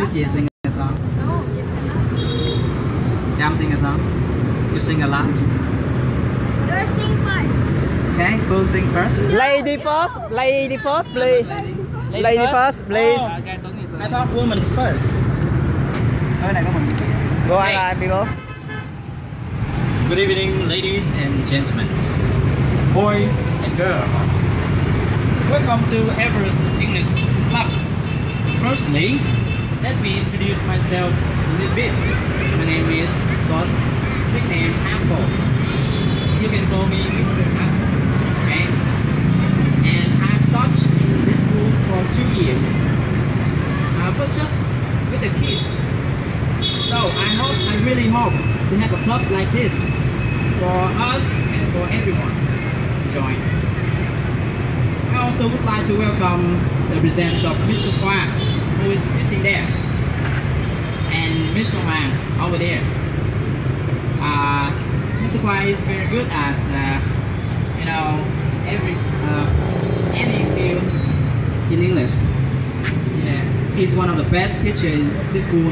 This year sing a song. No, yes, cannot. Jam sing a song. You sing a lot. You're sing first. Okay, Fu sing first. Lady first, lady first, please. Lady. Lady first, please. Oh, okay, Tuấn thì I thought woman first. Ở này có mình. Go online, people. Good evening, ladies and gentlemen, boys and girls. Welcome to Everest English Club. Firstly, let me introduce myself a little bit. My name is Don, nickname Apple. You can call me Mr. Apple. Okay? And I've taught in this school for two years. Uh, but just with the kids. So I hope, I really hope to have a club like this for us and for everyone to join. I also would like to welcome the presence of Mr. Hua, who is sitting there, and Mr. Wang over there. Uh, Mr. Hua is very good at, uh, you know, every uh, any field in English. Yeah, he's one of the best teachers in this school,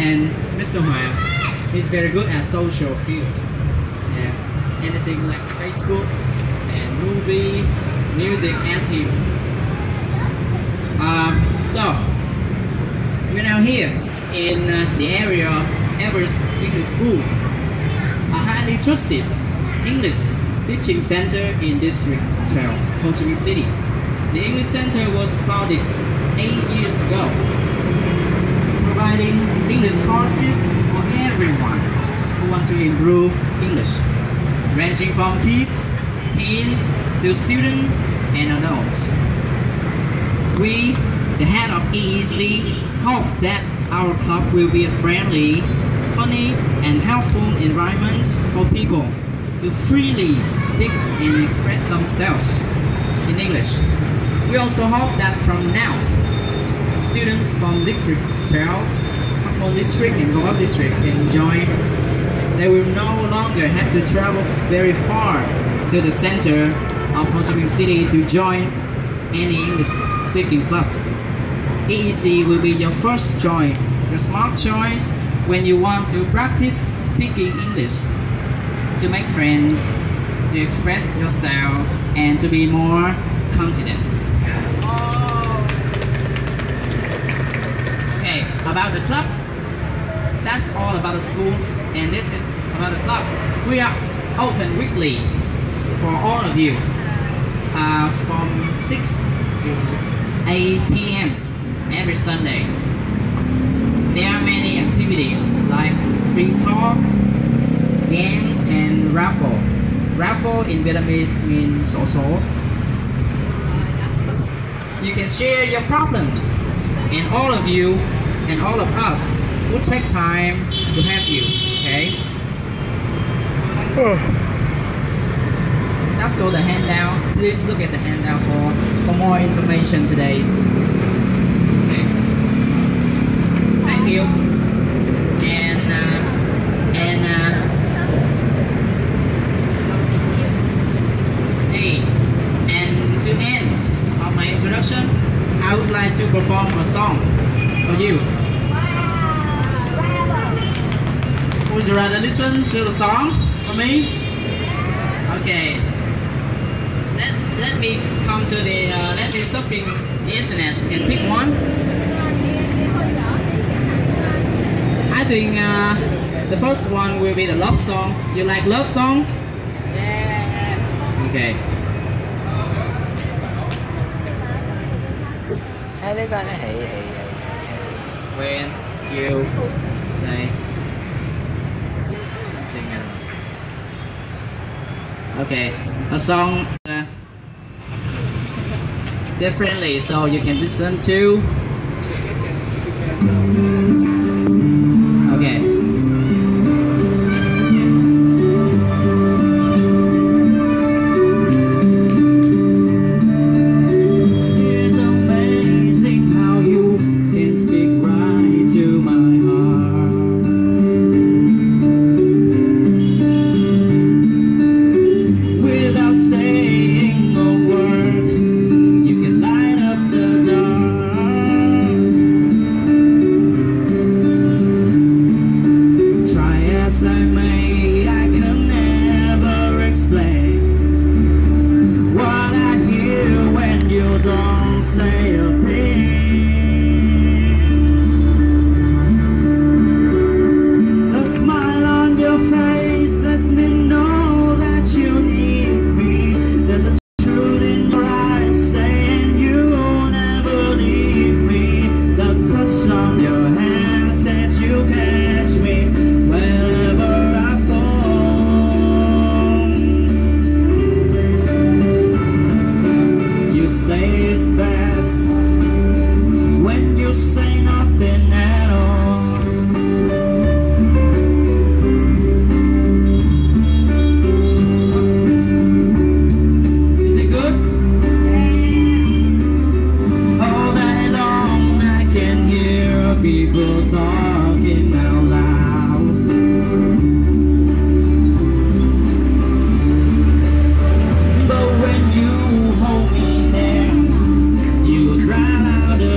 and Mr. Hua, he's very good at social field. Yeah, anything like Facebook and movie, music, ask him. Um, so we're now here in uh, the area of Everest English School, a highly trusted English teaching center in District 12, Ho Chi Minh City. The English Center was founded eight years ago, providing English courses for everyone who want to improve English, ranging from kids, teens, to students and adults. We, the head of EEC, hope that our club will be a friendly, funny, and helpful environment for people to freely speak and express themselves in English. We also hope that from now, students from District 12, Hapon District, and Goa District can join. They will no longer have to travel very far to the center of Ho Chi Minh City to join any English speaking clubs. EEC will be your first choice, your smart choice when you want to practice speaking English, to make friends, to express yourself, and to be more confident. Okay, about the club, that's all about the school, and this is about the club. We are open weekly for all of you uh, from 6 to 8 p.m. every Sunday. There are many activities like free talk, games, and raffle. Raffle in Vietnamese means so You can share your problems, and all of you and all of us will take time to help you. Okay? Oh. Let's go the handout. Please look at the handout for, for more information today. Okay. Thank you. And uh, and uh, hey, and to end of my introduction, I would like to perform a song for you. Would you rather listen to the song for me? Okay. Let, let me come to the, uh, let me surfing the internet and pick one. I think uh, the first one will be the love song. You like love songs? Yeah. Okay. When you say sing it. Okay, a song uh, differently so you can listen to people talking out loud But when you hold me You out the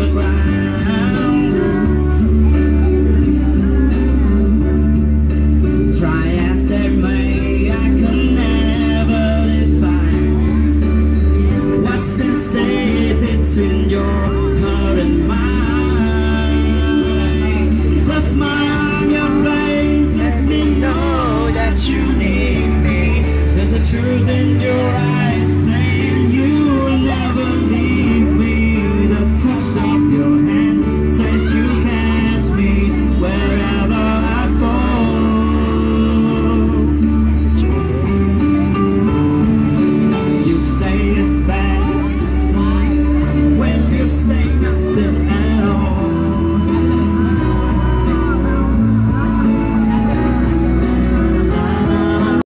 I can never define What's say between your